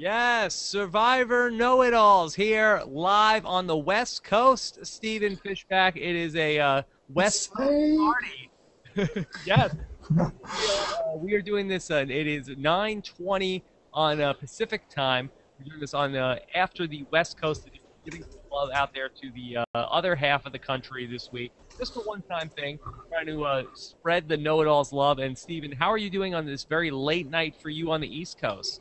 Yes, Survivor Know It Alls here live on the West Coast. Stephen Fishbach. It is a uh, West Coast party. yes. we, are, uh, we are doing this. Uh, it is 9:20 on uh, Pacific time. We're doing this on uh, after the West Coast. Giving some love out there to the uh, other half of the country this week. Just a one-time thing, trying to uh, spread the know-it-alls love. And Stephen, how are you doing on this very late night for you on the East Coast?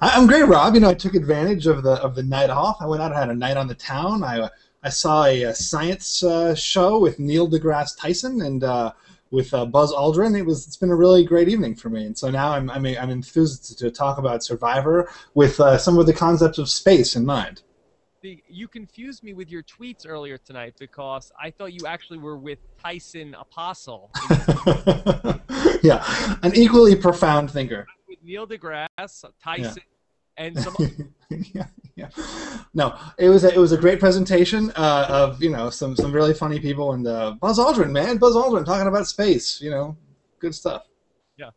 I'm great, Rob. You know, I took advantage of the of the night off. I went out and had a night on the town. I I saw a, a science uh, show with Neil deGrasse Tyson and uh, with uh, Buzz Aldrin. It was it's been a really great evening for me, and so now I'm I'm, I'm enthused to talk about Survivor with uh, some of the concepts of space in mind. You confused me with your tweets earlier tonight because I thought you actually were with Tyson Apostol. yeah, an equally profound thinker Neil deGrasse Tyson, yeah. and some. yeah, yeah. No, it was a, it was a great presentation uh, of you know some some really funny people and uh, Buzz Aldrin, man, Buzz Aldrin talking about space, you know, good stuff. Yeah.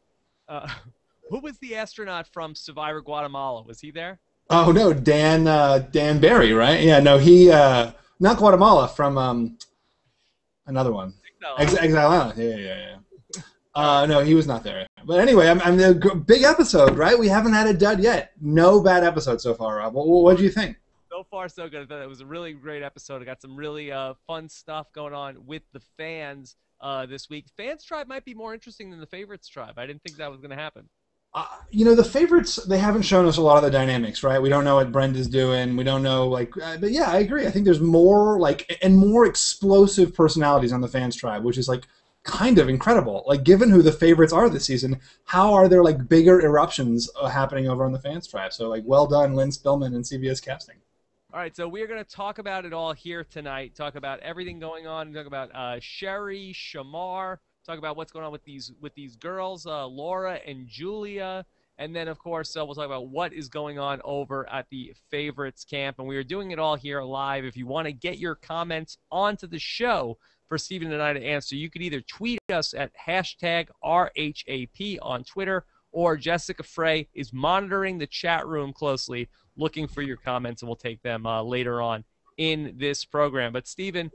Uh, who was the astronaut from Survivor Guatemala? Was he there? Oh no, Dan uh, Dan Barry, right? Yeah, no, he uh, not Guatemala from um, another one. Exile, Exile Island. Yeah, yeah, yeah. Uh, no, he was not there. But anyway, I'm, I'm the big episode, right? We haven't had a dud yet. No bad episode so far, Rob. What, what do you think? So far, so good. I thought it was a really great episode. I got some really uh, fun stuff going on with the fans uh, this week. Fans tribe might be more interesting than the favorites tribe. I didn't think that was going to happen. Uh, you know the favorites they haven't shown us a lot of the dynamics right we don't know what brenda's doing we don't know like uh, but yeah i agree i think there's more like and more explosive personalities on the fans tribe which is like kind of incredible. Like, given who the favorites are this season, how are there like bigger eruptions uh, happening over on the fans tribe? So, like, well done, Lynne Spillman and CBS Casting. All right, so we're going to talk about it all here tonight. Talk about everything going on. Talk about uh, Sherry, Shamar. Talk about what's going on with these with these girls, uh, Laura and Julia. And then, of course, uh, we'll talk about what is going on over at the favorites camp. And we are doing it all here live. If you want to get your comments onto the show, for Stephen and I to answer. You can either tweet us at hashtag RHAP on Twitter, or Jessica Frey is monitoring the chat room closely, looking for your comments, and we'll take them uh, later on in this program. But Stephen,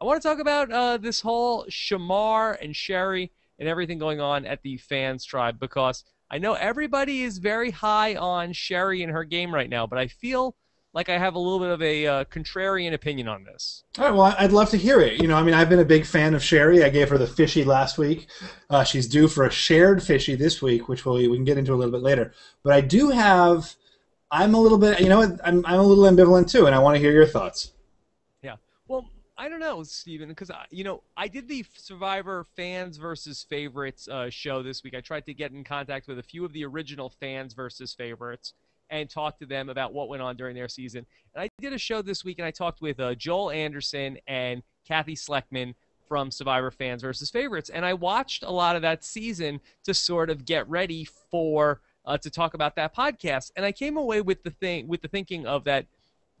I want to talk about uh, this whole Shamar and Sherry and everything going on at the fans tribe because I know everybody is very high on Sherry and her game right now, but I feel – like I have a little bit of a uh, contrarian opinion on this. All right, well, I'd love to hear it. You know, I mean, I've been a big fan of Sherry. I gave her the fishy last week. Uh, she's due for a shared fishy this week, which we'll, we can get into a little bit later. But I do have, I'm a little bit, you know, I'm, I'm a little ambivalent too, and I want to hear your thoughts. Yeah. Well, I don't know, Stephen, because you know I did the Survivor fans versus favorites uh, show this week. I tried to get in contact with a few of the original fans versus favorites, and talk to them about what went on during their season. And I did a show this week, and I talked with uh, Joel Anderson and Kathy Sleckman from Survivor Fans versus Favorites, and I watched a lot of that season to sort of get ready for uh, to talk about that podcast. And I came away with the thing with the thinking of that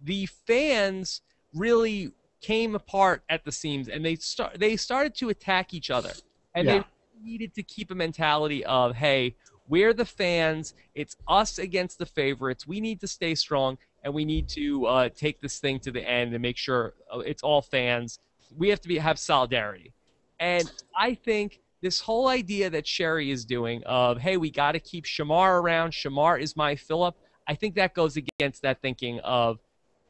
the fans really came apart at the seams, and they start they started to attack each other, and yeah. they needed to keep a mentality of hey we're the fans. It's us against the favorites. We need to stay strong, and we need to uh, take this thing to the end and make sure uh, it's all fans. We have to be have solidarity, and I think this whole idea that Sherry is doing of hey, we got to keep Shamar around. Shamar is my Philip. I think that goes against that thinking of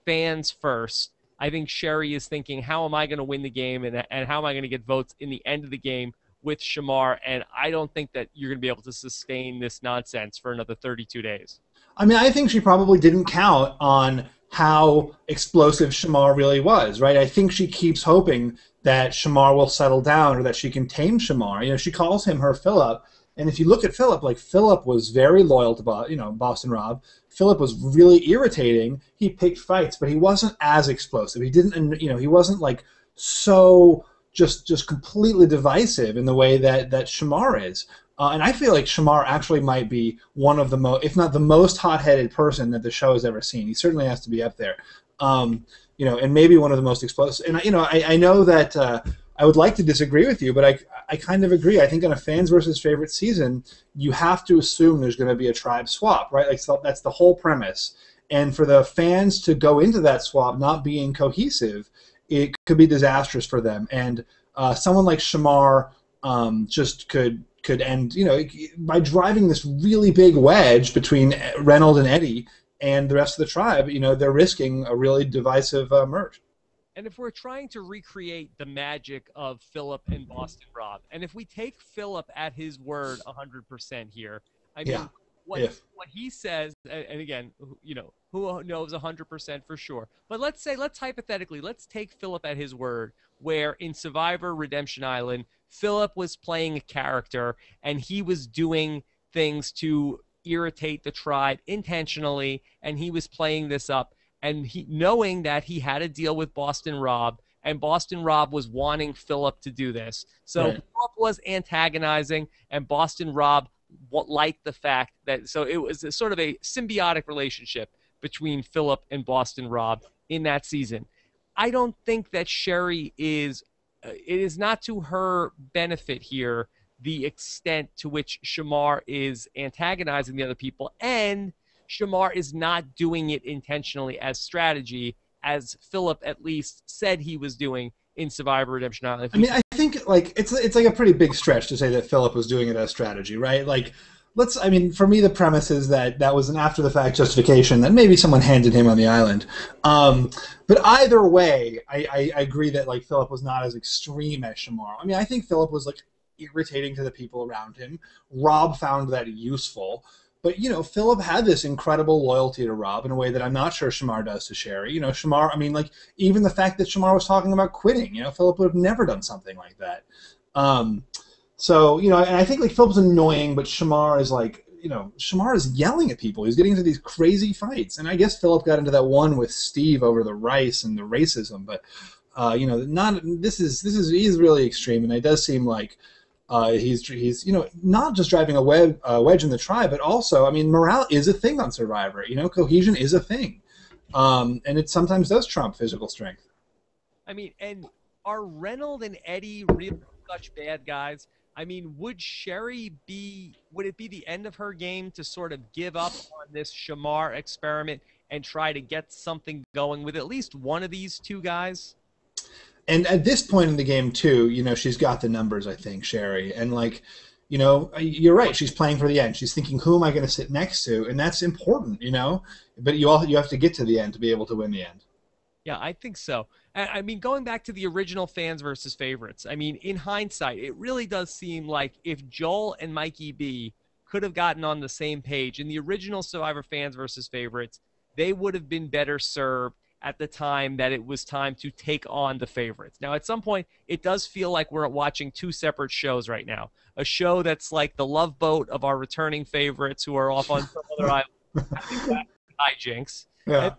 fans first. I think Sherry is thinking, how am I going to win the game, and, and how am I going to get votes in the end of the game with Shamar, and I don't think that you're going to be able to sustain this nonsense for another 32 days. I mean, I think she probably didn't count on how explosive Shamar really was, right? I think she keeps hoping that Shamar will settle down or that she can tame Shamar. You know, she calls him her Philip, and if you look at Philip, like Philip was very loyal to, you know, Boston Rob. Philip was really irritating. He picked fights, but he wasn't as explosive. He didn't, you know, he wasn't like so just just completely divisive in the way that that Shamar is. Uh, and I feel like Shamar actually might be one of the most, if not the most hot-headed person that the show has ever seen. He certainly has to be up there. Um, you know, and maybe one of the most explosive. And you know, I, I know that uh, I would like to disagree with you, but I, I kind of agree. I think in a fans versus favorite season, you have to assume there's going to be a tribe swap, right? Like so that's the whole premise. And for the fans to go into that swap not being cohesive, it could be disastrous for them. And uh, someone like Shamar um, just could could end, you know, by driving this really big wedge between Reynolds and Eddie and the rest of the tribe. You know, they're risking a really divisive uh, merge. And if we're trying to recreate the magic of Philip and Boston Rob, and if we take Philip at his word 100% here, I mean, Yeah, what, if. what he says, and again, you know, who knows 100% for sure, but let's say, let's hypothetically, let's take Philip at his word, where in Survivor Redemption Island, Philip was playing a character and he was doing things to irritate the tribe intentionally, and he was playing this up and he knowing that he had a deal with Boston Rob and Boston Rob was wanting Philip to do this. So Right. Philip was antagonizing and Boston Rob liked the fact that so it was a sort of a symbiotic relationship between Philip and Boston Rob in that season. I don't think that Sherry is uh, it is not to her benefit here the extent to which Shamar is antagonizing the other people and Shamar is not doing it intentionally as strategy, as Philip at least said he was doing in Survivor Redemption Island. I mean, I think like it's it's like a pretty big stretch to say that Philip was doing it as strategy, right? Like, let's. I mean, for me, the premise is that that was an after the fact justification that maybe someone handed him on the island. Um, but either way, I, I, I agree that like Philip was not as extreme as Shamar. I mean, I think Philip was like irritating to the people around him. Rob found that useful. But you know, Philip had this incredible loyalty to Rob in a way that I'm not sure Shamar does to Sherry. You know, Shamar. I mean, like even the fact that Shamar was talking about quitting. You know, Philip would have never done something like that. Um, so you know, and I think like Philip's annoying, but Shamar is like, you know, Shamar is yelling at people. He's getting into these crazy fights, and I guess Philip got into that one with Steve over the rice and the racism. But uh, you know, not this is this is he's really extreme, and it does seem like. Uh, he's he's you know not just driving a web, uh, wedge in the tribe, but also I mean morale is a thing on Survivor. You know cohesion is a thing, um, and it sometimes does trump physical strength. I mean, and are Reynolds and Eddie really such bad guys? I mean, would Sherry be? Would it be the end of her game to sort of give up on this Shamar experiment and try to get something going with at least one of these two guys? And at this point in the game too you know she's got the numbers i think sherry. And like you know uh, you're right. She's playing for the end. She's thinking who am i going to sit next to? And that's important you know? But you all you have to get to the end to be able to win the end. Yeah, I think so. I I mean, going back to the original fans versus favorites, I mean, in hindsight, it really does seem like if Joel and Mikey B could have gotten on the same page in the original Survivor fans versus favorites, they would have been better served at the time that it was time to take on the favorites. Now, at some point, it does feel like we're watching two separate shows right now. A show that's like the love boat of our returning favorites who are off on some other island hijinks. yeah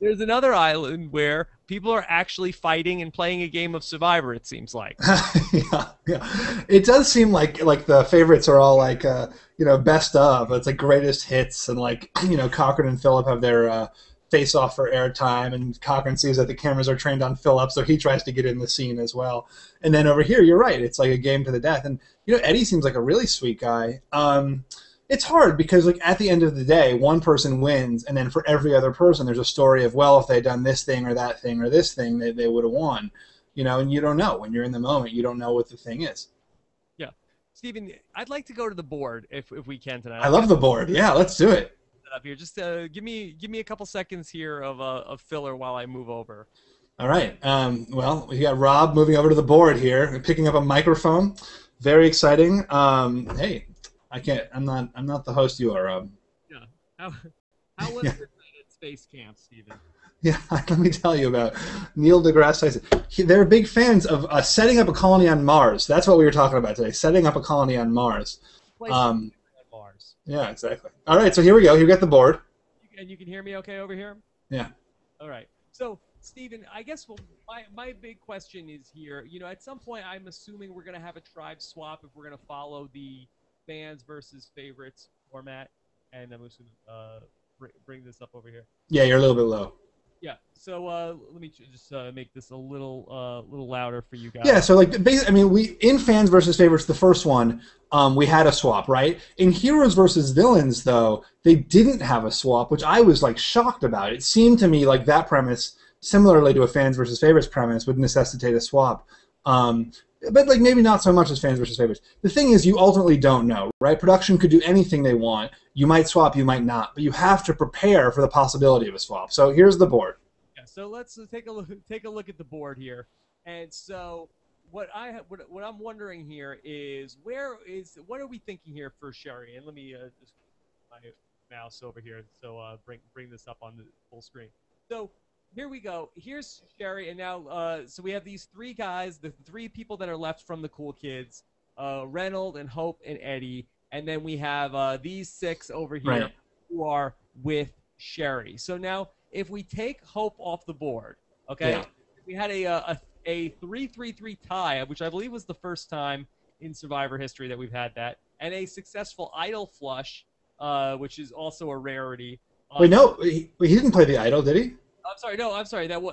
There's another island where people are actually fighting and playing a game of Survivor. It seems like. yeah, yeah. It does seem like like the favorites are all like uh, you know best of. It's like greatest hits, and like you know Cochran and Phillip have their uh, face off for airtime, and Cochran sees that the cameras are trained on Phillips, so he tries to get in the scene as well. And then over here, you're right. It's like a game to the death. And you know Eddie seems like a really sweet guy. Um, it's hard because like at the end of the day one person wins and then for every other person there's a story of well if they'd done this thing or that thing or this thing they, they would have won you know and you don't know when you're in the moment you don't know what the thing is Yeah. Stephen, I'd like to go to the board if, if we can tonight. i love the board yeah let's do it it up here. Just uh, give me give me a couple seconds here of uh, of filler while I move over. all right um, well we got rob moving over to the board here picking up a microphone very exciting um, hey i can't i'm not i'm not the host you are rob How how was Yeah. it at space camp, Stephen? Yeah, let me tell you about Neil deGrasse Tyson. He, they're big fans of uh, setting up a colony on Mars. That's what we were talking about today. Setting up a colony on Mars. Place Um, on Mars. Yeah, exactly. All right, so here we go. You got the board. And you can hear me okay over here? Yeah. All right. So, Stephen, I guess well, my, my big question is here. You know, at some point, I'm assuming we're going to have a tribe swap if we're going to follow the fans versus favorites format. And I'm assuming, uh, br- bring this up over here. Yeah, you're a little bit low. Yeah. So uh, let me just uh, make this a little uh, little louder for you guys. Yeah, so like, I mean, we in fans versus favorites, the first one, um, we had a swap, right? In heroes versus villains, though, they didn't have a swap, which I was like shocked about. It seemed to me like that premise, similarly to a fans versus favorites premise, would necessitate a swap. Um, but like maybe not so much as fans versus favorites. The thing is, you ultimately don't know, right? Production could do anything they want. You might swap, you might not, but you have to prepare for the possibility of a swap. So here's the board. Yeah, so let's uh, take a look take a look at the board here. And so what I what, what I'm wondering here is where is what are we thinking here for Sherry? And let me uh, just my mouse over here so uh, bring bring this up on the full screen. So here we go. Here's Sherry, and now uh, so we have these three guys, the three people that are left from the cool kids, uh, Reynold and Hope and Eddie, and then we have uh, these six over here Right. who are with Sherry. So now if we take Hope off the board, okay, Yeah. we had a uh, a a three three three tie, which I believe was the first time in Survivor history that we've had that, and a successful idol flush, uh, which is also a rarity. Wait, no, he, he didn't play the idol, did he? I'm sorry. No, I'm sorry. That uh,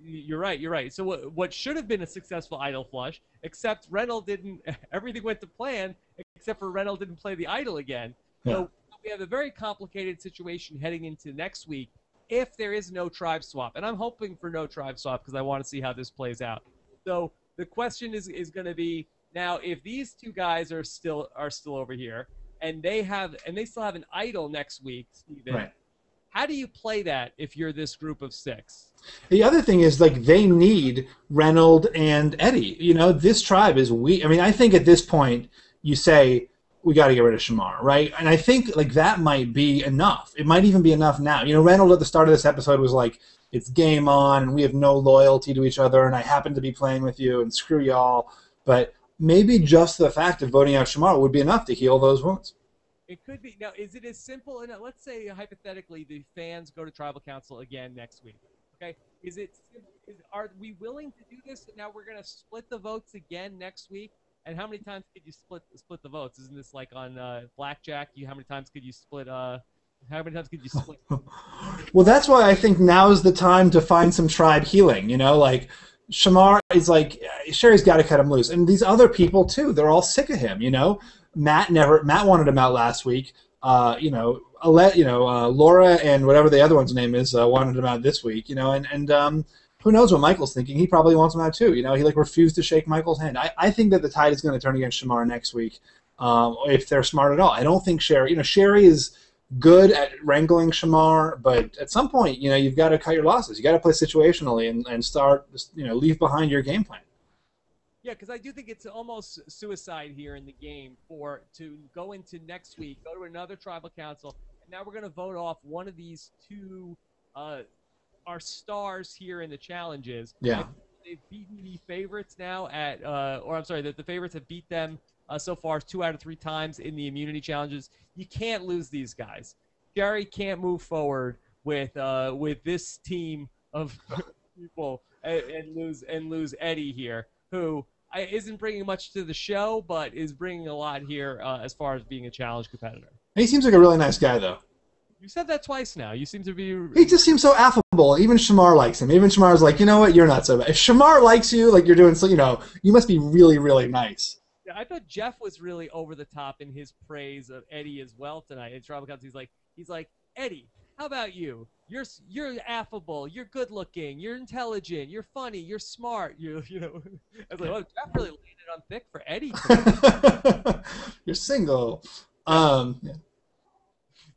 you're right. You're right. So what what should have been a successful idol flush, except Reynolds didn't. Everything went to plan, except for Reynolds didn't play the idol again. Yeah. So we have a very complicated situation heading into next week if there is no tribe swap, and I'm hoping for no tribe swap because I want to see how this plays out. So the question is is going to be now if these two guys are still are still over here and they have and they still have an idol next week, Steven. Right. How do you play that if you're this group of six? The other thing is like they need Reynold and Eddie. You know, this tribe is weak. I mean, I think at this point you say we got to get rid of Shamar, right? And I think like that might be enough. It might even be enough now. You know, Reynold at the start of this episode was like, "It's game on, and we have no loyalty to each other, and I happen to be playing with you, and screw y'all." But maybe just the fact of voting out Shamar would be enough to heal those wounds. It could be. Now, is it as simple? And let's say hypothetically, the fans go to tribal council again next week. Okay, is it? Is, are we willing to do this? And Now we're going to split the votes again next week. And how many times could you split split the votes? Isn't this like on uh, blackjack? You how many times could you split? Uh, how many times could you split? Well, that's why I think now is the time to find some tribe healing. You know, like Shamar is like Sherry's got to cut him loose, and these other people too. They're all sick of him. You know, Matt never Matt wanted him out last week. Uh, you know, Ale, you know, uh, Laura and whatever the other one's name is uh, wanted him out this week. You know, and and um, who knows what Michael's thinking? He probably wants him out too. You know, he like refused to shake Michael's hand. I, I think that the tide is going to turn against Shamar next week. Um, if they're smart at all, I don't think Sherry. You know, Sherry is good at wrangling Shamar, but at some point, you know, you've got to cut your losses. You got to play situationally and, and start, you know, leave behind your game plan. Yeah, because I do think it's almost suicide here in the game for to go into next week, go to another tribal council, and now we're going to vote off one of these two, uh, our stars here in the challenges. Yeah. They've beaten the favorites now at, uh, or I'm sorry, that the favorites have beat them uh, so far two out of three times in the immunity challenges. You can't lose these guys. Jerry can't move forward with uh, with this team of people and, and lose and lose Eddie here, who isn't bringing much to the show, but is bringing a lot here uh, as far as being a challenge competitor. He seems like a really nice guy, though. You said that twice now. You seem to be. He just seems so affable. Even Shamar likes him. Even Shamar's like, you know what, you're not so bad. If Shamar likes you, like you're doing, so you know, you must be really, really nice. Yeah, I thought Jeff was really over the top in his praise of Eddie as well tonight. In Tribal Council, he's like, he's like, Eddie, how about you? You're you're affable, you're good looking, you're intelligent, you're funny, you're smart. You you know. I was like, oh, Jeff really landed on thick for Eddie. you're single. Um, yeah.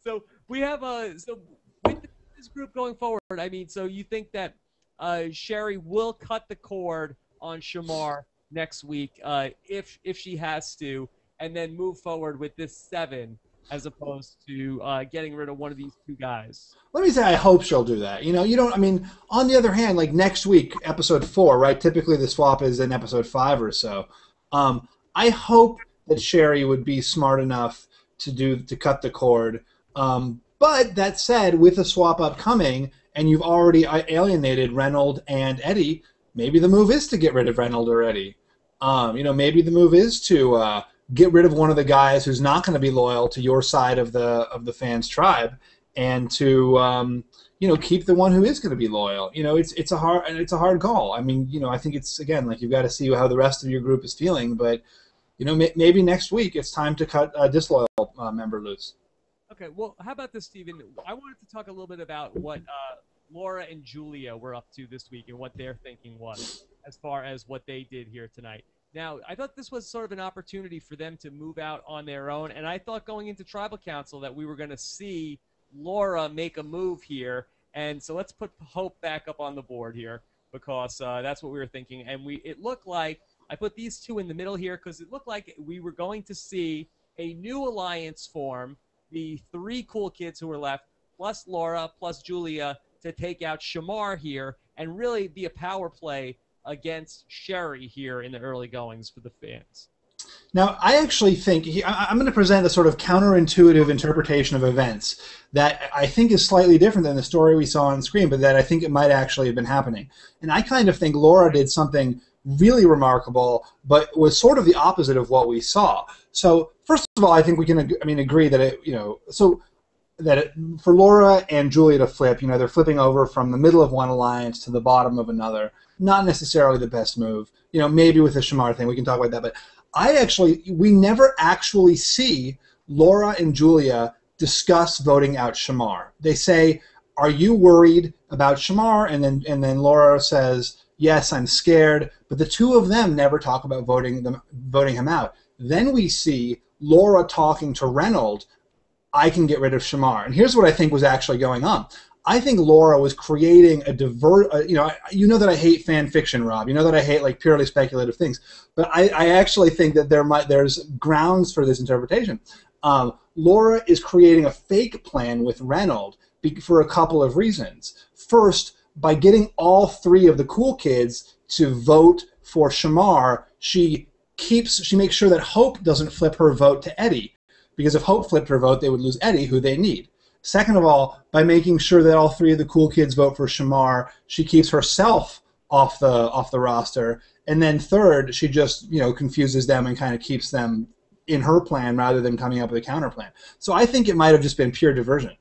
so we have a so with this group going forward. I mean, so you think that uh, Sherry will cut the cord on Shamar next week uh, if if she has to, and then move forward with this seven as opposed to uh, getting rid of one of these two guys. Let me say, I hope she'll do that. You know, you don't. I mean, on the other hand, like next week, episode four, right? Typically, the swap is in episode five or so. Um, I hope that Sherry would be smart enough to do to cut the cord. Um, but that said, with a swap upcoming, and you've already uh, alienated Reynold and Eddie, maybe the move is to get rid of Reynold or Eddie. Um, you know, maybe the move is to uh, get rid of one of the guys who's not going to be loyal to your side of the of the fans tribe, and to um, you know, keep the one who is going to be loyal. You know, it's it's a hard it's a hard call. I mean, you know, I think it's again like you've got to see how the rest of your group is feeling, but you know, may, maybe next week it's time to cut a disloyal uh, member loose. Okay, well, how about this, Stephen? I wanted to talk a little bit about what uh, Laura and Julia were up to this week and what their thinking was as far as what they did here tonight. Now, I thought this was sort of an opportunity for them to move out on their own, and I thought going into Tribal Council that we were going to see Laura make a move here. And so let's put Hope back up on the board here because uh, that's what we were thinking. And we it looked like I put these two in the middle here because it looked like we were going to see a new alliance form. The three cool kids who were left, plus Laura, plus Julia, to take out Shamar here and really be a power play against Sherry here in the early goings for the fans. Now, I actually think he, I, am going to present a sort of counterintuitive interpretation of events that I think is slightly different than the story we saw on screen, but that I think it might actually have been happening. And I kind of think Laura did something really remarkable, but was sort of the opposite of what we saw. So, first of all, I think we can, I mean, agree that it, you know, so that it, for Laura and Julia to flip, you know, they're flipping over from the middle of one alliance to the bottom of another. Not necessarily the best move. You know, maybe with the Shamar thing, we can talk about that. But I actually, we never actually see Laura and Julia discuss voting out Shamar. They say, "Are you worried about Shamar?" And then and then Laura says, "Yes, I'm scared." But the two of them never talk about voting them voting him out. Then we see Laura talking to Reynolds I can get rid of Shamar. And here's what I think was actually going on. I think Laura was creating a divert. Uh, you know, you know that I hate fan fiction, Rob. You know that I hate like purely speculative things. But I, I actually think that there might there's grounds for this interpretation. Um, Laura is creating a fake plan with Reynolds for a couple of reasons. First, by getting all three of the cool kids to vote for Shamar, she keeps she makes sure that Hope doesn't flip her vote to Eddie because if Hope flipped her vote, they would lose Eddie, who they need. Second of all, by making sure that all three of the cool kids vote for Shamar, she keeps herself off the off the roster. And then third, she just you know confuses them and kind of keeps them in her plan rather than coming up with a counter plan. So I think it might have just been pure diversion.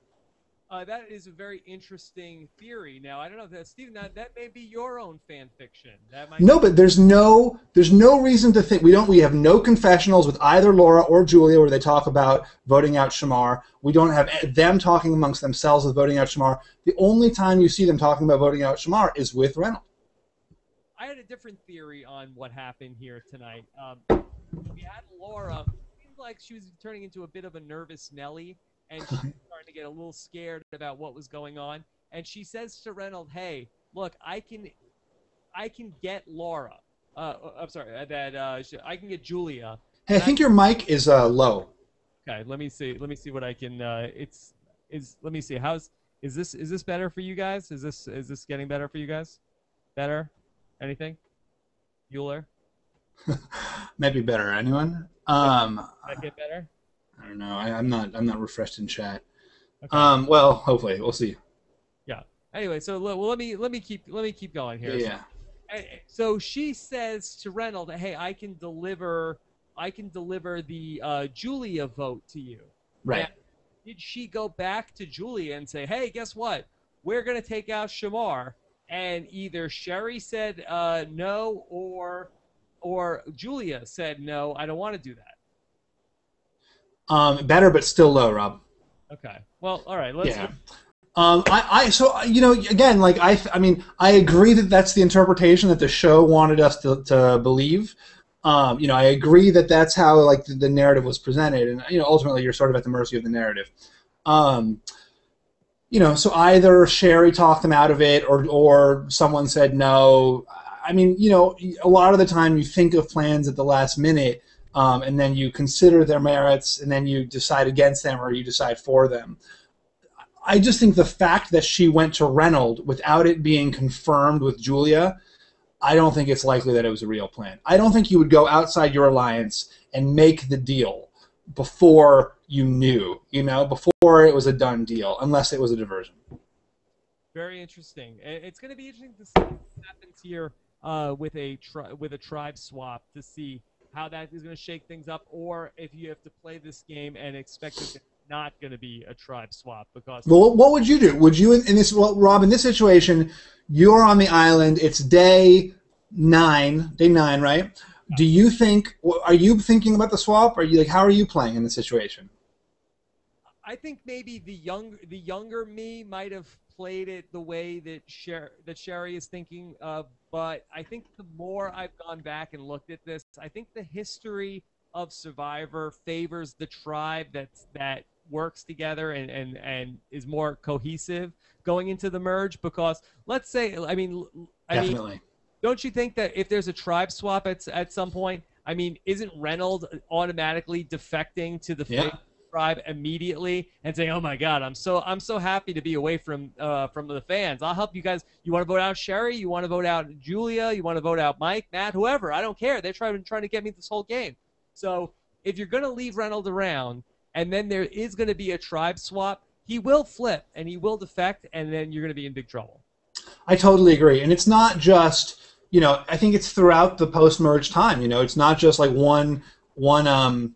Uh, that is a very interesting theory. Now I don't know if that Stephen. That, that may be your own fan fiction. That might no, but there's no there's no reason to think we don't. We have no confessionals with either Laura or Julia where they talk about voting out Shamar. We don't have them talking amongst themselves with voting out Shamar. The only time you see them talking about voting out Shamar is with Reynolds. I had a different theory on what happened here tonight. Um, we had Laura. Seemed like she was turning into a bit of a nervous Nelly and she's starting to get a little scared about what was going on. And she says to Reynolds, "Hey, look, I can, I can get Laura. Uh, uh I'm sorry, uh, that uh, I can get Julia." Hey, I think I, your mic is uh, low. Okay, let me see. Let me see what I can. Uh, it's is. Let me see. How's is this? Is this better for you guys? Is this is this getting better for you guys? Better? Anything? Bueller? Maybe better. Anyone? Um, Might get better. I don't know. I, am not. I'm not refreshed in chat. Okay. Um. Well, hopefully, we'll see. Yeah. Anyway, so well, let me let me keep let me keep going here. Yeah. So, so she says to Reynolds, "Hey, I can deliver. I can deliver the uh, Julia vote to you." Right. Now, did she go back to Julia and say, "Hey, guess what? We're gonna take out Shamar," and either Sherry said uh, no, or or Julia said no. I don't want to do that. Um, better, but still low, Rob. Okay. Well, all right. Let's. Yeah. Um, I, I, so you know, again, like I, I mean, I agree that that's the interpretation that the show wanted us to, to believe. Um, you know, I agree that that's how like the, the, narrative was presented, and you know, ultimately, you're sort of at the mercy of the narrative. Um, you know, so either Sherry talked them out of it, or or someone said no. I mean, you know, a lot of the time you think of plans at the last minute um, and then you consider their merits, and then you decide against them or you decide for them. I just think the fact that she went to Reynolds without it being confirmed with Julia, I don't think it's likely that it was a real plan. I don't think you would go outside your alliance and make the deal before you knew, you know, before it was a done deal, unless it was a diversion. Very interesting. It's going to be interesting to see what happens here uh, with a tri- with a tribe swap to see how that is going to shake things up, or if you have to play this game and expect it not going to be a tribe swap because. Well, what would you do? Would you in, in this well, Rob in this situation? You're on the island. It's day nine. Day nine, right? Do you think? Are you thinking about the swap? Are you like? How are you playing in the situation? I think maybe the young the younger me might have played it the way that Sher- that Sherry is thinking of, but I think the more I've gone back and looked at this, I think the history of Survivor favors the tribe that's that works together and, and, and is more cohesive going into the merge because let's say I mean I Definitely. mean don't you think that if there's a tribe swap at at some point I mean isn't Reynolds automatically defecting to the Yeah. Tribe immediately and saying oh my god I'm so I'm so happy to be away from uh, from the fans. I'll help you guys. You want to vote out Sherry? You want to vote out Julia? You want to vote out Mike Matt whoever? I don't care. They're trying trying to get me this whole game. So if you're going to leave Reynolds around and then there is going to be a tribe swap, he will flip and he will defect, and then you're going to be in big trouble. I totally agree, and it's not just you know. I think it's throughout the post-merge time. You know, it's not just like one one um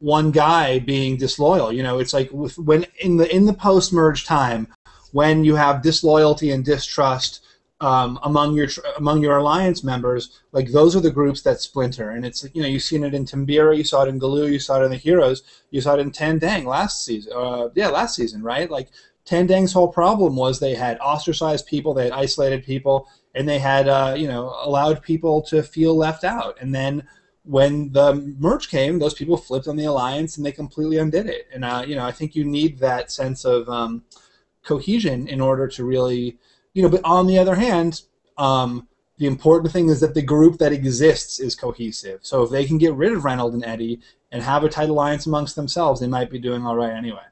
one guy being disloyal. You know, it's like with, when in the in the post-merge time when you have disloyalty and distrust um, among your among your alliance members, like those are the groups that splinter. And it's you know you've seen it in Timbira, you saw it in Galu, you saw it in the Heroes, you saw it in Tandang last season. Uh, yeah, last season, right? Like Tandang's whole problem was they had ostracized people, they had isolated people, and they had uh, you know allowed people to feel left out. And then when the merge came, those people flipped on the alliance and they completely undid it. And uh, you know I think you need that sense of um, cohesion in order to really you know. But on the other hand, um, the important thing is that the group that exists is cohesive. So if they can get rid of Reynolds and Eddie and have a tight alliance amongst themselves, they might be doing all right anyway.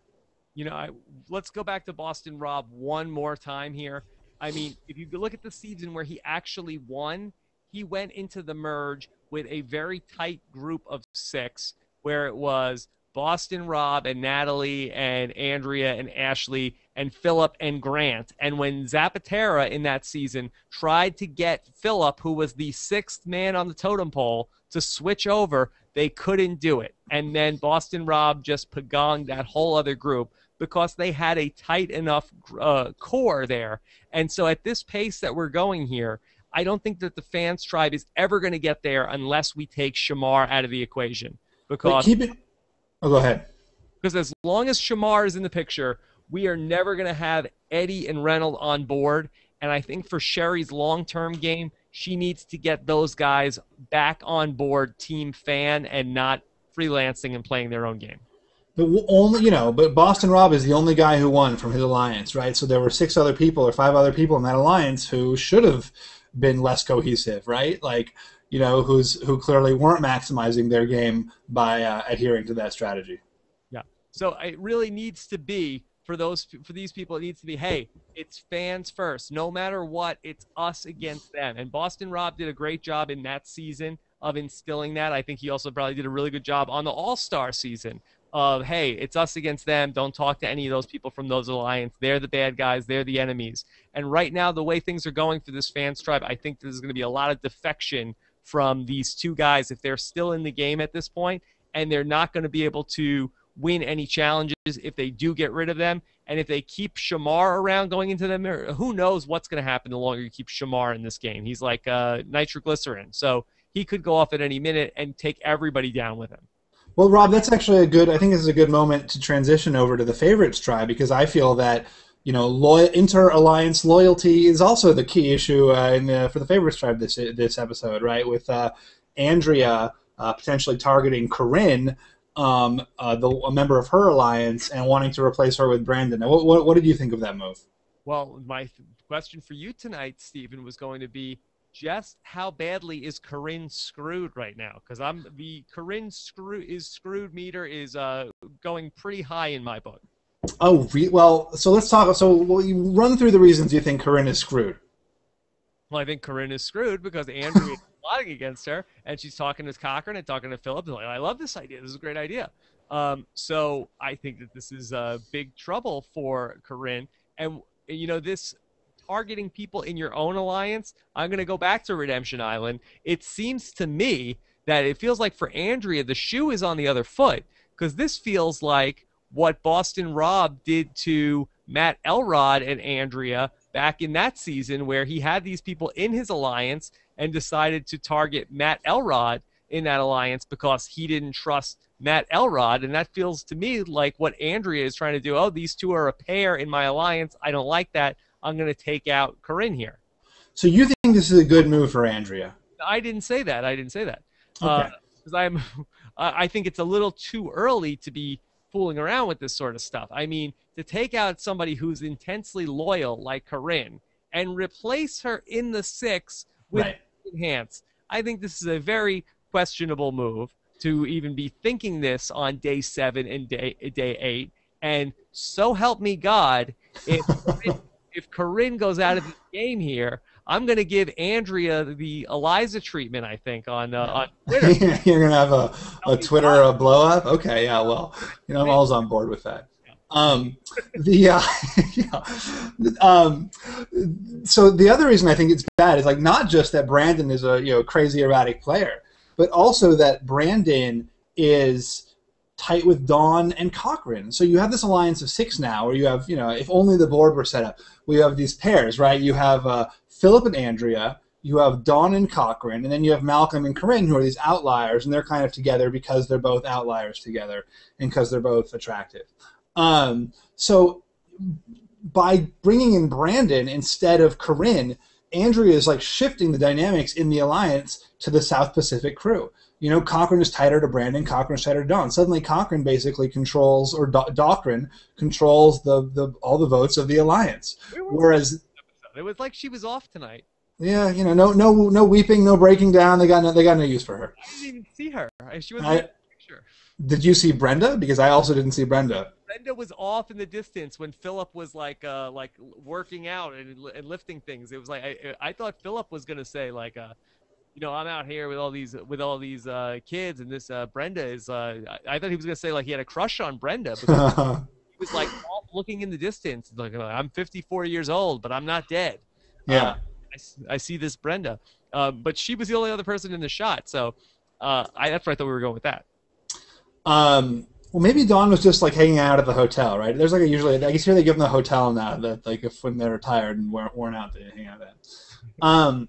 You know, I, let's go back to Boston Rob one more time here. I mean, if you look at the season where he actually won, he went into the merge with a very tight group of six, where it was Boston Rob and Natalie and Andrea and Ashley and Philip and Grant. And when Zapatera in that season tried to get Philip, who was the sixth man on the totem pole, to switch over, they couldn't do it. And then Boston Rob just pagonged that whole other group because they had a tight enough uh, core there. And so at this pace that we're going here, I don't think that the fans tribe is ever going to get there unless we take Shamar out of the equation. But Because keep it. Oh, go ahead. because as long as Shamar is in the picture, we are never going to have Eddie and Reynolds on board. And I think for Sherry's long term game, she needs to get those guys back on board, team fan, and not freelancing and playing their own game. W- only, you know, but Boston Rob is the only guy who won from his alliance, right? So there were six other people or five other people in that alliance who should have been less cohesive, right? Like, you know, who's who clearly weren't maximizing their game by uh, adhering to that strategy. Yeah. So it really needs to be for those for these people. It needs to be, hey, it's fans first. No matter what, it's us against them. And Boston Rob did a great job in that season of instilling that. I think he also probably did a really good job on the All Star season of, hey, it's us against them. Don't talk to any of those people from those alliance. They're the bad guys. They're the enemies. And right now, the way things are going for this fans tribe, I think there's going to be a lot of defection from these two guys if they're still in the game at this point and they're not going to be able to win any challenges if they do get rid of them. And if they keep Shamar around going into them, who knows what's going to happen the longer you keep Shamar in this game. He's like uh, nitroglycerin. So he could go off at any minute and take everybody down with him. Well, Rob, that's actually a good. I think this is a good moment to transition over to the favorites tribe because I feel that you know loyal, inter alliance loyalty is also the key issue uh, the, for the favorites tribe this this episode, right? With uh, Andrea uh, potentially targeting Corinne, um, uh, the, a member of her alliance, and wanting to replace her with Brandon. What, what, what did you think of that move? Well, my question for you tonight, Stephen, was going to be just how badly is Corinne screwed right now? Because I'm the Corinne screw is screwed meter is uh, going pretty high in my book. Oh, re- well, so let's talk. So, well, you run through the reasons you think Corinne is screwed. Well, I think Corinne is screwed because Andrea is plotting against her, and she's talking to Cochran and talking to Philip. Like, I love this idea. This is a great idea. Um, so I think that this is uh, big trouble for Corinne. And you know, this targeting people in your own alliance. I'm going to go back to Redemption Island. It seems to me that it feels like for Andrea, the shoe is on the other foot because this feels like what Boston Rob did to Matt Elrod and Andrea back in that season, where he had these people in his alliance and decided to target Matt Elrod in that alliance because he didn't trust Matt Elrod. And that feels to me like what Andrea is trying to do. Oh, these two are a pair in my alliance. I don't like that. I'm going to take out Corinne here. So you think this is a good move for Andrea? I didn't say that. I didn't say that. Okay. Because uh, I'm, I think it's a little too early to be fooling around with this sort of stuff. I mean, to take out somebody who's intensely loyal like Corinne and replace her in the six with Right. enhance. I think this is a very questionable move to even be thinking this on day seven and day day eight. And so help me God, if if Corinne goes out of the game here, I'm going to give Andrea the Eliza treatment. I think on uh, on Twitter. You're gonna have a, a Twitter uh, blow up. Okay, yeah. Well, you know, I'm always on board with that. Um, the uh, yeah. um, so the other reason I think it's bad is like not just that Brandon is a you know crazy erratic player, but also that Brandon is tight with Dawn and Cochran. So you have this alliance of six now, where you have you know if only the board were set up, we have these pairs, right? You have uh, Philip and Andrea. You have Dawn and Cochran, and then you have Malcolm and Corinne, who are these outliers, and they're kind of together because they're both outliers together, and because they're both attractive. Um, so by bringing in Brandon instead of Corinne, Andrea is like shifting the dynamics in the alliance to the South Pacific crew. You know, Cochran is tighter to Brandon, Cochran is tighter to Dawn. Suddenly, Cochran basically controls, or Do- Doctrine controls the, the all the votes of the alliance. Whereas, it was like she was off tonight. yeah, you know, no no no weeping, no breaking down. They got no, they got no use for her. I didn't even see her. She wasn't in the picture. Did you see Brenda? Because I also didn't see Brenda. Brenda was off in the distance when Philip was like uh like working out and, and lifting things. It was like I I thought Philip was gonna say like uh you know I'm out here with all these with all these uh kids and this uh Brenda is uh I, I thought he was gonna say like he had a crush on Brenda because he was like looking in the distance like I'm 54 years old but I'm not dead. yeah. Uh, I, I see this Brenda, uh, but she was the only other person in the shot, so uh, I, that's where I thought we were going with that. Um, well, maybe Dawn was just like hanging out at the hotel, right? There's like a usually, I guess here they give them the hotel now that like if when they're tired and worn, worn out, they hang out at. Um,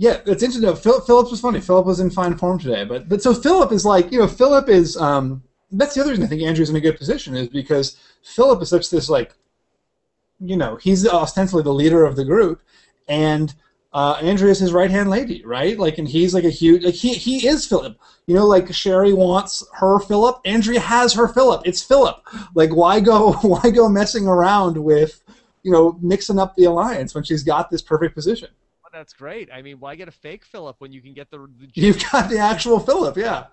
yeah, it's interesting. though. Phil, was funny. Philip was in fine form today, but but so Philip is like you know Philip is um that's the other reason I think Andrea's in a good position is because Philip is such this like you know he's ostensibly the leader of the group and uh, is his right hand lady, right? Like, and he's like a huge, like he he is Philip. You know, like Sherry wants her Philip. Andrea has her Philip. It's Philip. Like, why go why go messing around with, you know, mixing up the alliance when she's got this perfect position? That's great. I mean, why get a fake Philip when you can get the, the You've got the actual Philip, yeah.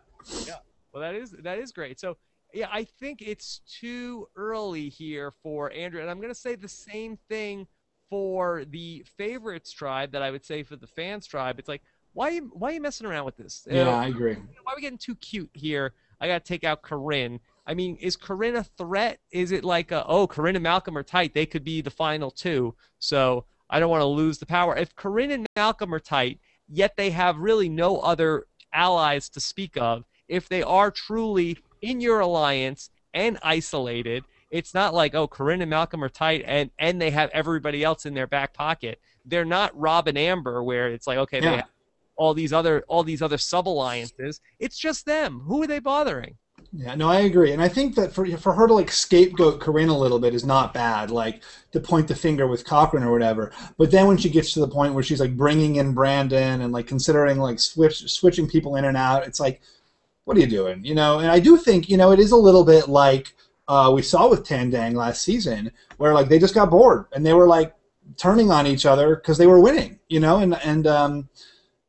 Yeah. Well, that is that is great. So yeah, I think it's too early here for Andrea, and I'm going to say the same thing for the favorites tribe that I would say for the fans tribe. It's like why you, why are you messing around with this? Yeah, know, I agree. why are we getting too cute here? I got to take out Corinne. I mean, is Corinne a threat? Is it like, a, oh, Corinne and Malcolm are tight. They could be the final two. So I don't want to lose the power. If Corinne and Malcolm are tight, yet they have really no other allies to speak of, if they are truly in your alliance and isolated, it's not like, oh, Corinne and Malcolm are tight and, and they have everybody else in their back pocket. They're not Rob and Amber where it's like, okay, they have all these other all these other sub alliances. It's just them. Who are they bothering? Yeah, no, I agree, and I think that for for her to like scapegoat Corinne a little bit is not bad, like to point the finger with Cochran or whatever. But then when she gets to the point where she's like bringing in Brandon and like considering like switch switching people in and out, it's like, what are you doing? You know? And I do think you know it is a little bit like uh, we saw with Tandang last season, where like they just got bored and they were like turning on each other because they were winning, you know, and and um,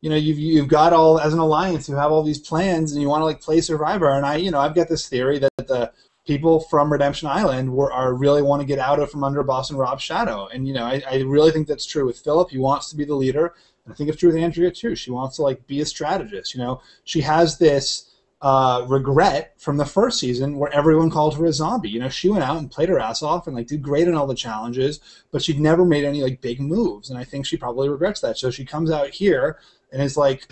you know you've you've got all as an alliance you have all these plans and you want to like play survivor. And i you know i've got this theory that the people from redemption island were, are really want to get out of from under boston rob's shadow. And you know I, I really think that's true with philip. He wants to be the leader. And i think it's true with andrea too. She wants to like be a strategist you know? She has this uh, regret from the first season where everyone called her a zombie. You know, she went out and played her ass off and like did great in all the challenges, but she'd never made any like big moves, and I think she probably regrets that. So she comes out here and it's like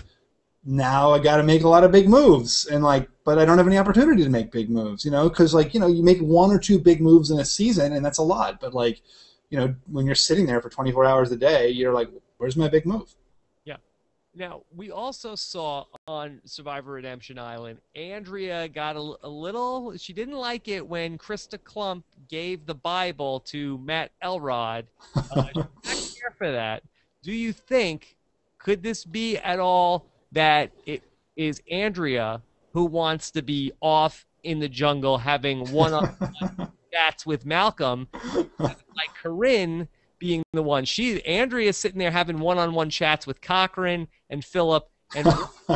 now I got to make a lot of big moves, and like, but I don't have any opportunity to make big moves, you know, because like you know you make one or two big moves in a season, and that's a lot. But like, you know, when you're sitting there for 24 hours a day, you're like, where's my big move? Yeah. Now we also saw on Survivor Redemption Island, Andrea got a, a little. She didn't like it when Krista Klump gave the Bible to Matt Elrod. Uh, not care for that. Do you think could this be at all? that it is Andrea who wants to be off in the jungle having one-on-one chats with Malcolm, like Corinne being the one. She Andrea's sitting there having one-on-one chats with Cochran and Philip and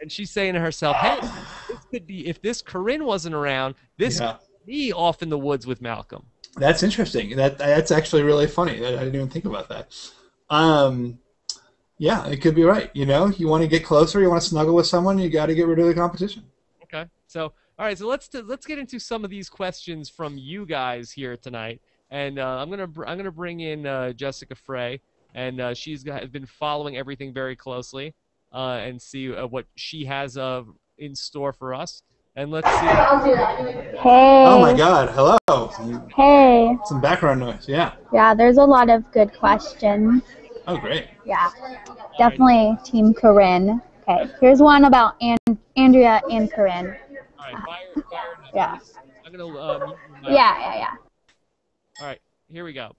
and she's saying to herself, "Hey, this could be if this Corinne wasn't around, this yeah. could be off in the woods with Malcolm." That's interesting. That that's actually really funny. I, I didn't even think about that. Um, yeah, it could be right. You know, you want to get closer, you want to snuggle with someone, you got to get rid of the competition. Okay. So, all right. So let's t- let's get into some of these questions from you guys here tonight, and uh, I'm gonna br- I'm gonna bring in uh, Jessica Frey, and uh, she's has been following everything very closely, uh, and see uh, what she has uh, in store for us. And let's see. Hey. Oh my God! Hello. Hey. Some background noise. Yeah. Yeah, there's a lot of good questions. Oh, great. Yeah, definitely Team Corinne. Okay, here's one about An- Andrea and Corinne. All right, fire, fire. Yeah. I'm gonna. Uh, yeah, yeah, yeah. All right, here we go.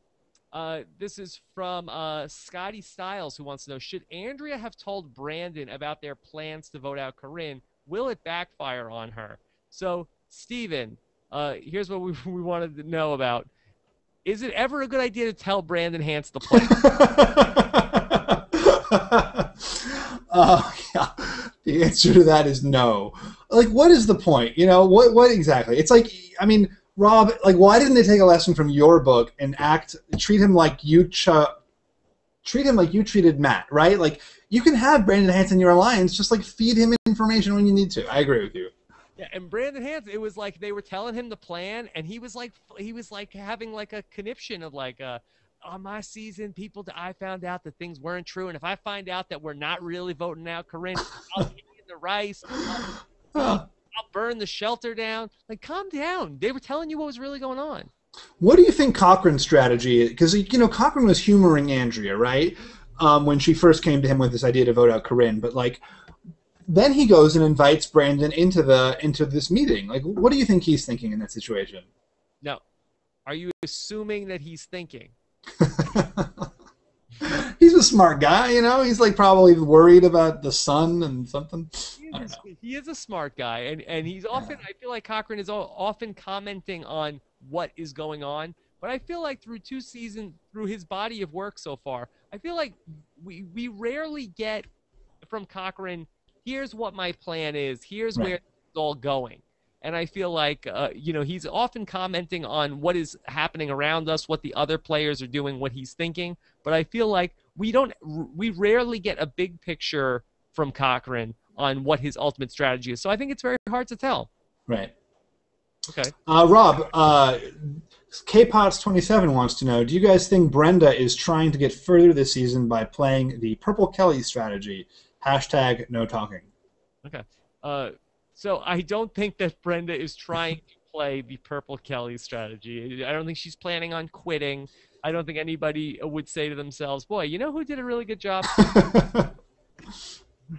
Uh, this is from uh, Scotty Styles, who wants to know: Should Andrea have told Brandon about their plans to vote out Corinne? Will it backfire on her? So, Stephen, uh, here's what we, we wanted to know about. Is it ever a good idea to tell Brandon Hantz the plan? uh, yeah. The answer to that is no. Like, what is the point? You know, what what exactly? It's like, I mean, Rob, like, why didn't they take a lesson from your book and act, treat him like you ch- treat him like you treated Matt, right? Like, you can have Brandon Hantz in your alliance, just like feed him information when you need to. I agree with you. And Brandon Hantz, it was like they were telling him the plan, and he was like, he was like having like a conniption of like, uh, on my season, people, I found out that things weren't true, and if I find out that we're not really voting out Corinne, I'll give you the rice, I'll, I'll, I'll burn the shelter down. Like, calm down. They were telling you what was really going on. What do you think Cochran's strategy? Because you know Cochran was humoring Andrea, right? Um, when she first came to him with this idea to vote out Corinne, but like then he goes and invites Brandon into the into this meeting. Like, what do you think he's thinking in that situation? No, are you assuming that he's thinking? he's a smart guy, you know. He's like probably worried about the sun and something. He is, he is a smart guy, and and he's often. I feel like Cochran is often commenting on what is going on. But I feel like through two seasons, through his body of work so far, I feel like we we rarely get from Cochran here's what my plan is. Here's right. where it's all going. And I feel like, uh, you know, he's often commenting on what is happening around us, what the other players are doing, what he's thinking. But I feel like we don't, we rarely get a big picture from Cochran on what his ultimate strategy is. So I think it's very hard to tell. Right. Okay. Uh, Rob, uh, KPOTS27 wants to know Do you guys think Brenda is trying to get further this season by playing the Purple Kelly strategy? Hashtag no talking. Okay. Uh, so I don't think that Brenda is trying to play the Purple Kelly strategy. I don't think she's planning on quitting. I don't think anybody would say to themselves, "Boy, you know who did a really good job." I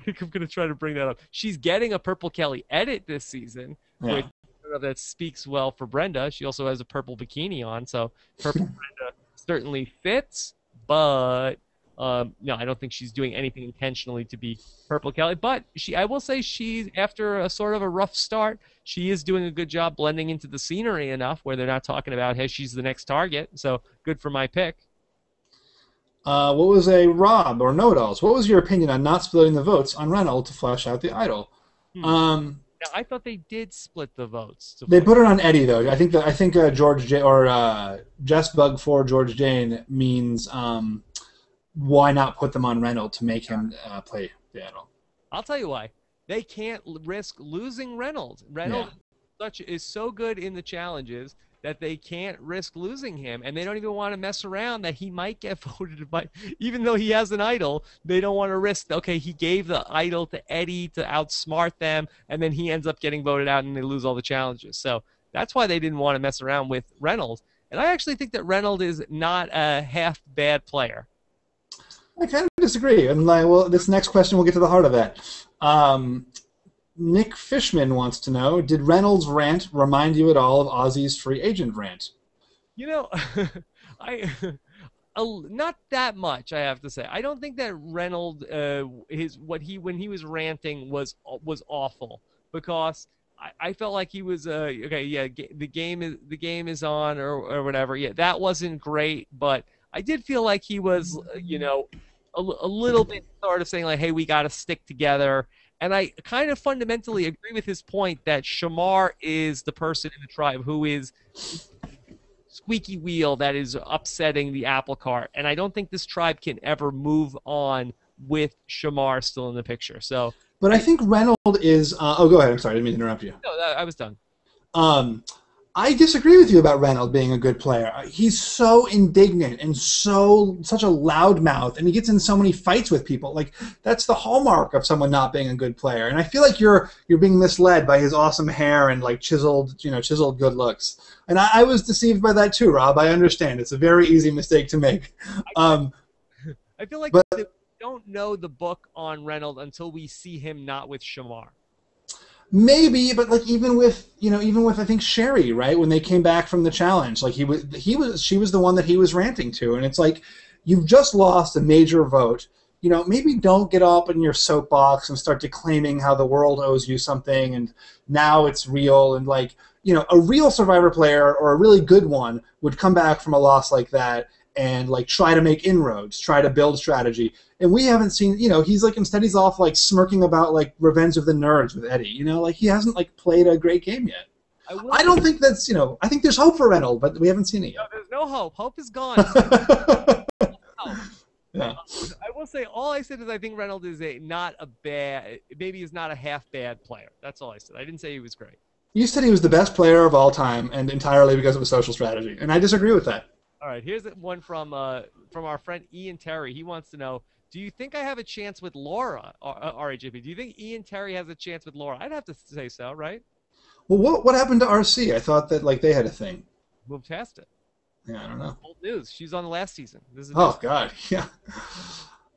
think I'm gonna try to bring that up. She's getting a Purple Kelly edit this season, yeah. which that speaks well for Brenda. She also has a purple bikini on, so Purple Brenda certainly fits. But um, no, I don't think she's doing anything intentionally to be Purple Kelly, but she, I will say, she's after a sort of a rough start, she is doing a good job blending into the scenery enough where they're not talking about, hey, she's the next target. So good for my pick. Uh, what was a Rob or Know It Alls? What was your opinion on not splitting the votes on Reynolds to flesh out the idol? Hmm. Um, now, I thought they did split the votes. They put it on Eddie though. I think that I think uh, George J or uh, Jess Bug for George Jane means um, why not put them on Reynolds to make him uh, play Seattle? I'll tell you why. They can't risk losing Reynolds. Reynolds yeah. such is so good in the challenges that they can't risk losing him, and they don't even want to mess around that he might get voted by, even though he has an idol. They don't want to risk. Okay, he gave the idol to Eddie to outsmart them, and then he ends up getting voted out, and they lose all the challenges. So that's why they didn't want to mess around with Reynolds. And I actually think that Reynolds is not a half bad player. I kind of disagree. And like, well, this next question will get to the heart of that. Um, Nick Fishman wants to know: Did Reynolds' rant remind you at all of Ozzy's free agent rant? You know, I not that much. I have to say, I don't think that Reynolds, uh, his what he when he was ranting was was awful because I, I felt like he was uh, okay. Yeah, the game is the game is on or or whatever. Yeah, that wasn't great, but I did feel like he was, you know, a, a little bit sort of saying like, "Hey, we got to stick together." And I kind of fundamentally agree with his point that Shamar is the person in the tribe who is squeaky wheel that is upsetting the apple cart. And I don't think this tribe can ever move on with Shamar still in the picture. So, but I think Reynolds is. Uh, oh, go ahead. I'm sorry, I didn't mean to interrupt you. No, I was done. Um, I disagree with you about Reynolds being a good player. He's so indignant and so such a loudmouth, and he gets in so many fights with people. Like that's the hallmark of someone not being a good player. And I feel like you're you're being misled by his awesome hair and like chiseled, you know, chiseled good looks. And I, I was deceived by that too, Rob. I understand. It's a very easy mistake to make. Um, I feel like but, we don't know the book on Reynolds until we see him not with Shamar. Maybe, but like even with you know even with I think Sherry right when they came back from the challenge, like he was he was she was the one that he was ranting to, and it's like you've just lost a major vote. You know, maybe don't get up in your soapbox and start declaiming how the world owes you something, and now it's real, and like you know, a real Survivor player or a really good one would come back from a loss like that and like try to make inroads, try to build strategy. And we haven't seen, you know, he's like instead he's off like smirking about like Revenge of the Nerds with Eddie. You know, like he hasn't like played a great game yet. I, I don't think that's you know. I think there's hope for Reynolds, but we haven't seen it yet. No, there's no hope. Hope is gone. yeah. I will say all I said is I think Reynolds is a not a bad, maybe he's not a half bad player. That's all I said. I didn't say he was great. You said he was the best player of all time, and entirely because of his social strategy, and I disagree with that. All right, here's one from uh, from our friend Ian Terry. He wants to know, do you think I have a chance with Laura, uh, Do you think Ian Terry has a chance with Laura? I'd have to say so, right? Well, what what happened to RC? I thought that like they had a thing. Moved past it. Yeah, I don't know. Old news. She's on the last season. This is oh God, yeah.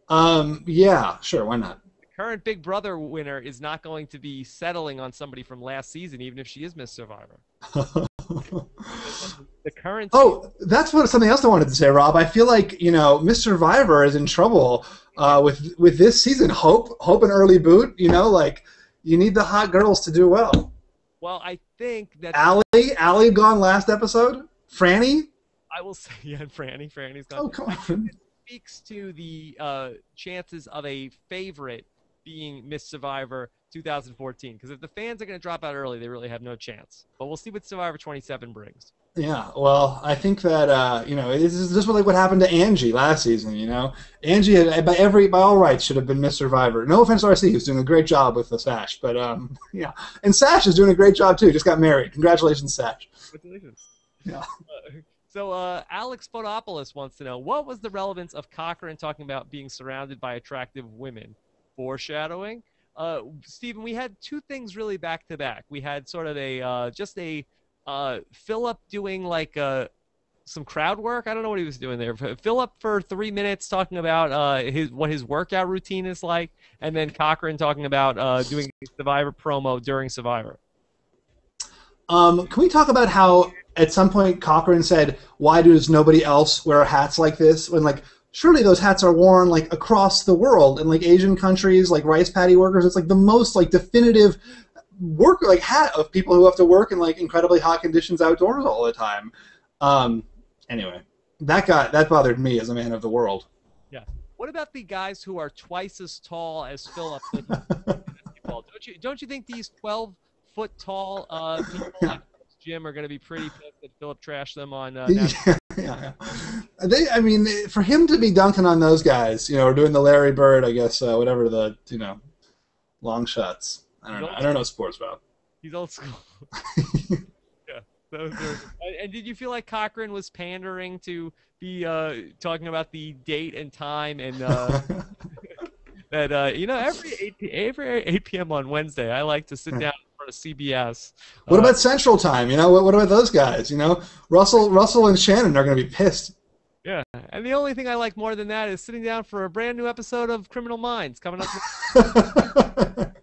Um, yeah, sure. Why not? Current Big Brother winner is not going to be settling on somebody from last season, even if she is Miss Survivor. the current. Oh, that's what something else I wanted to say, Rob. I feel like you know, Miss Survivor is in trouble uh, with with this season. Hope, hope, an early boot. You know, like you need the hot girls to do well. Well, I think that Allie, Allie gone last episode. Franny. I will say, yeah, Franny, Franny's gone. Oh, come on. It speaks to the uh, chances of a favorite being Miss Survivor 2014. Because if the fans are going to drop out early, they really have no chance. But we'll see what Survivor 27 brings. Yeah, well, I think that uh, you know this is just like what happened to Angie last season. You know, Angie had, by every by all rights should have been Miss Survivor. No offense to RC, who's doing a great job with the Sash, but um, yeah, and Sash is doing a great job too. Just got married. Congratulations, Sash. Congratulations. Yeah. So uh, Alex Photopoulos wants to know what was the relevance of Cochran talking about being surrounded by attractive women? Foreshadowing uh, Stephen, we had two things really back to back. We had sort of a uh, just a uh, Philip doing like uh, some crowd work. I don't know what he was doing there. Philip for three minutes talking about uh, his what his workout routine is like, and then Cochran talking about uh, doing Survivor promo during Survivor. Um, can we talk about how at some point Cochran said, "Why does nobody else wear hats like this?" When like surely those hats are worn like across the world in like Asian countries, like rice paddy workers. It's like the most like definitive work like hat of people who have to work in like incredibly hot conditions outdoors all the time. Um, anyway, that got that bothered me as a man of the world. Yeah. What about the guys who are twice as tall as Philip? don't you don't you think these twelve foot tall uh, people. Jim are going to be pretty pissed that Philip trashed them on? Uh, yeah, yeah. They, I mean, for him to be dunking on those guys, you know, or doing the Larry Bird, I guess, uh, whatever the, you know, long shots. I don't know. I don't know sports about. He's old school. yeah. Those are, and- and did you feel like Cochran was pandering to be uh, talking about the date and time and uh, that uh, you know every 8 p- every 8 p.m. on Wednesday I like to sit down front CBS. what Uh, about Central Time? You know, what, what about those guys? You know, Russell, Russell and Shannon are going to be pissed. Yeah, and the only thing I like more than that is sitting down for a brand new episode of Criminal Minds coming up.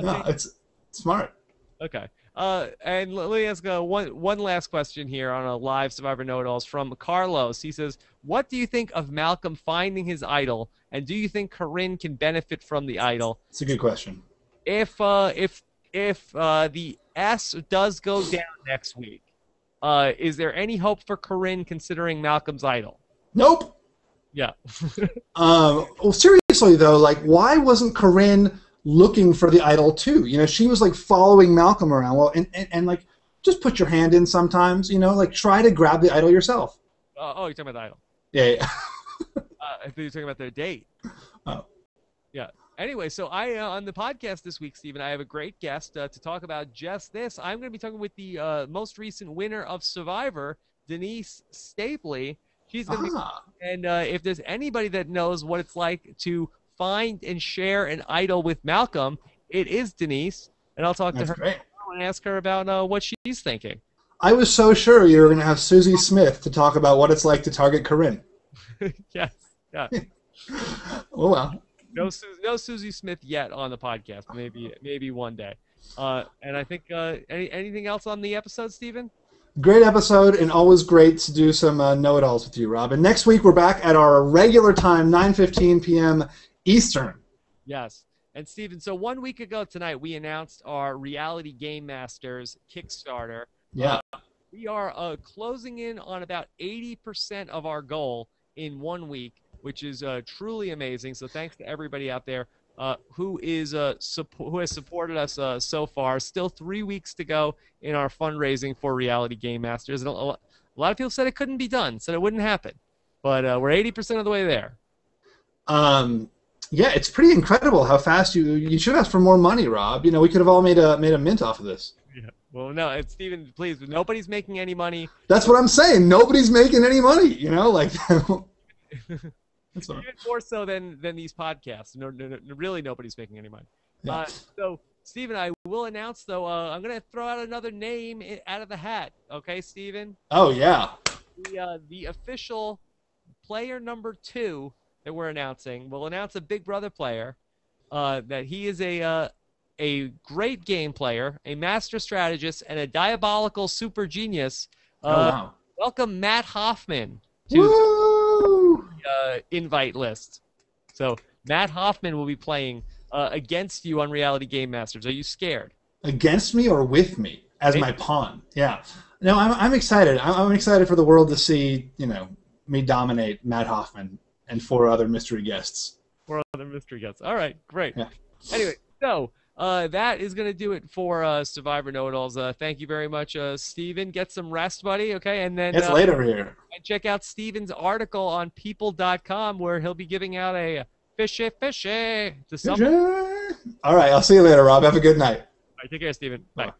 no, it's smart. Okay. Uh, and let me ask uh, one one last question here on a live Survivor Know It Alls from Carlos. He says, "What do you think of Malcolm finding his idol, and do you think Corinne can benefit from the idol It's a good question. if uh, if if uh, the S does go down next week? Uh, is there any hope for Corinne considering Malcolm's idol? Nope. Yeah. Um, well, seriously though, like, why wasn't Corinne looking for the idol too? You know, she was like following Malcolm around. Well, and, and, and like, just put your hand in sometimes. You know, like try to grab the idol yourself. Uh, oh, you're talking about the idol. Yeah. yeah. Uh, I think you're talking about their date. Oh. Yeah. Anyway, so I uh, on the podcast this week, Stephen, I have a great guest uh, to talk about just this. I'm going to be talking with the uh, most recent winner of Survivor, Denise Stapley. She's going to be, Ah, and uh, if there's anybody that knows what it's like to find and share an idol with Malcolm, it is Denise. And I'll talk that's to her great. and ask her about uh, what she's thinking. I was so sure you were going to have Susie Smith to talk about what it's like to target Corinne. yes. Yeah. Oh well. No, Su- no Susie Smith yet on the podcast. Maybe, maybe one day. Uh, and I think uh, any, anything else on the episode, Stephen? Great episode, and always great to do some uh, know-it-alls with you, Rob. And next week we're back at our regular time, 9:15 p.m. Eastern. Yes. And Stephen, so one week ago tonight, we announced our Reality Game Masters Kickstarter. Yeah. We are uh, closing in on about 80% of our goal in one week, which is uh, truly amazing. So thanks to everybody out there uh, who is uh, suppo- who has supported us uh, so far. Still three weeks to go in our fundraising for Reality Game Masters. And a, a lot of people said it couldn't be done, said it wouldn't happen, but uh, we're 80% of the way there. Um, yeah, it's pretty incredible how fast you you should ask for more money, Rob. You know, we could have all made a made a mint off of this. Yeah. Well, no, it's Stephen. Please, nobody's making any money. That's what I'm saying. Nobody's making any money. You know, like. That's Even more so than than these podcasts. No, no, no really, nobody's making any money. Yeah. Uh, so, Stephen, I will announce though. Uh, I'm gonna throw out another name out of the hat. Okay, Stephen. oh yeah. The uh, the official player number two that we're announcing. We'll announce a Big Brother player. Uh, that he is a uh, a great game player, a master strategist, and a diabolical super genius. Uh, oh wow. Welcome, Matt Hoffman, to Woo! Uh, invite list. So Matt Hoffman will be playing uh, against you on Reality Game Masters. Are you scared? Against me or with me as my pawn? Yeah. No, I'm I'm excited. I'm, I'm excited for the world to see you know me dominate Matt Hoffman and four other mystery guests. Four other mystery guests. All right, great. Yeah. Anyway, so uh, that is going to do it for uh, Survivor Know It Alls. Uh, thank you very much, uh, Stephen. Get some rest, buddy. Okay, and then It's uh, later here. and check out Stephen's article on People.com where he'll be giving out a fishy fishy to some. All right. I'll see you later, Rob. Have a good night. All right, take care, Stephen. Bye. Bye.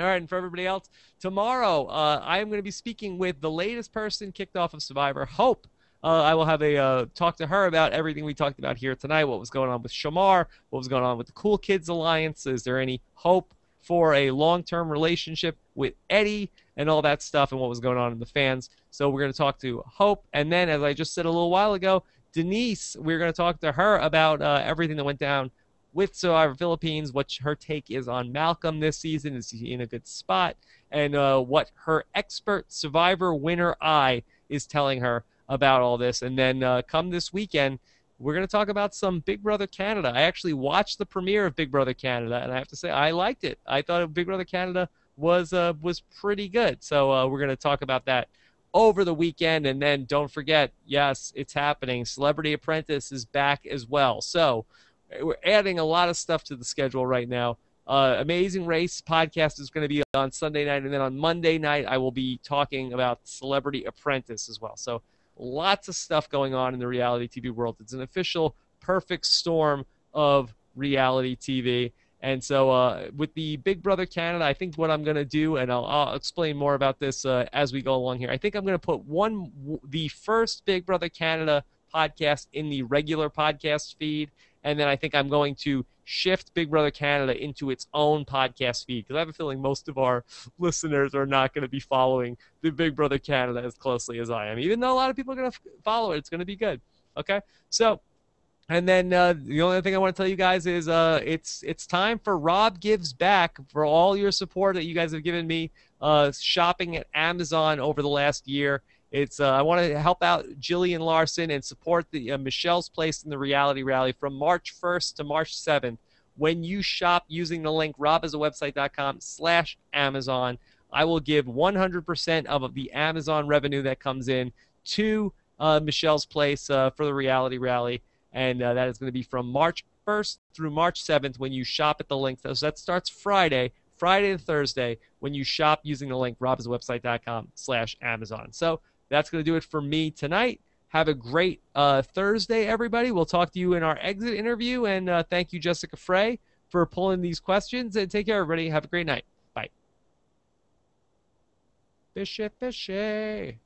All right, and for everybody else, tomorrow uh, I am going to be speaking with the latest person kicked off of Survivor, Hope. Uh, I will have a uh, talk to her about everything we talked about here tonight. What was going on with Shamar? What was going on with the Cool Kids Alliance? Is there any hope for a long-term relationship with Eddie and all that stuff? And what was going on in the fans? So we're going to talk to Hope, and then, as I just said a little while ago, Denise. We're going to talk to her about uh, everything that went down with Survivor Philippines, what her take is on Malcolm this season. Is he in a good spot? And uh, what her expert Survivor winner eye is telling her about all this. And then uh, come this weekend, we're going to talk about some Big Brother Canada. I actually watched the premiere of Big Brother Canada, and I have to say I liked it. I thought Big Brother Canada was uh, was pretty good. So uh, we're going to talk about that over the weekend. And then don't forget, yes, it's happening. Celebrity Apprentice is back as well. So we're adding a lot of stuff to the schedule right now. Uh, Amazing Race podcast is going to be on Sunday night, and then on Monday night I will be talking about Celebrity Apprentice as well. So lots of stuff going on in the reality TV world. It's an official perfect storm of reality TV, And so, uh, with the Big Brother Canada, I think what I'm going to do, and I'll, I'll, explain more about this uh, as we go along here. I think I'm going to put one, the first Big Brother Canada podcast in the regular podcast feed, and then I think I'm going to shift Big Brother Canada into its own podcast feed because I have a feeling most of our listeners are not going to be following the Big Brother Canada as closely as I am. Even though a lot of people are going to follow it, it's going to be good. Okay, so and then uh, the only thing I want to tell you guys is uh, it's it's time for Rob Gives Back for all your support that you guys have given me uh, shopping at Amazon over the last year. It's uh, I want to help out Jillian Larson and support the uh, Michelle's Place in the Reality Rally from March 1st to March 7th. When you shop using the link robhasawebsite.com slash Amazon, I will give 100% of the Amazon revenue that comes in to uh, Michelle's Place for the Reality Rally and uh, that is going to be from March 1st through March 7th when you shop at the link. So that starts Friday, Friday to Thursday when you shop using the link robhasawebsite.com slash Amazon. So that's going to do it for me tonight. Have a great uh, Thursday, everybody. We'll talk to you in our exit interview, and uh, thank you, Jessica Frey, for pulling these questions. And take care, everybody. Have a great night. Bye. Fishy, fishy.